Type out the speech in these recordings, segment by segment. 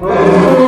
Amém.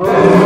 Amen.